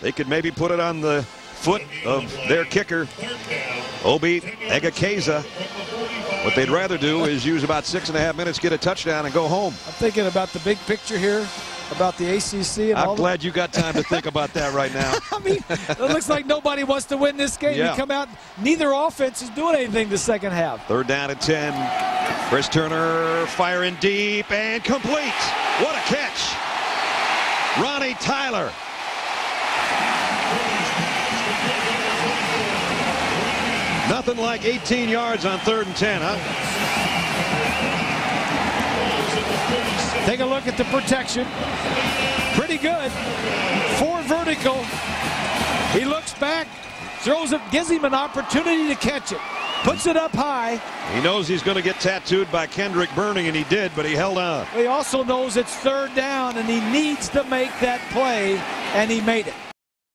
They could maybe put it on the foot of their kicker, Obi Egekeze. What they'd rather do is use about six and a half minutes, get a touchdown, and go home. I'm thinking about the big picture here, about the ACC. And I'm glad you got time to think about that right now. I mean, it looks like nobody wants to win this game. Yeah. You come out, neither offense is doing anything the second half. Third down and 10. Chris Turner firing deep and complete. What a catch. Ronnie Tyler. Nothing like 18 yards on third and 10, huh? Take a look at the protection. Pretty good. Four vertical. He looks back, throws it, gives him an opportunity to catch it. Puts it up high. He knows he's going to get tattooed by Kendric Burney, and he did, but he held on. He also knows it's third down, and he needs to make that play, and he made it.